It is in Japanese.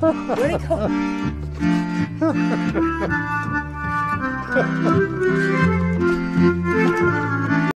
Where'd it go?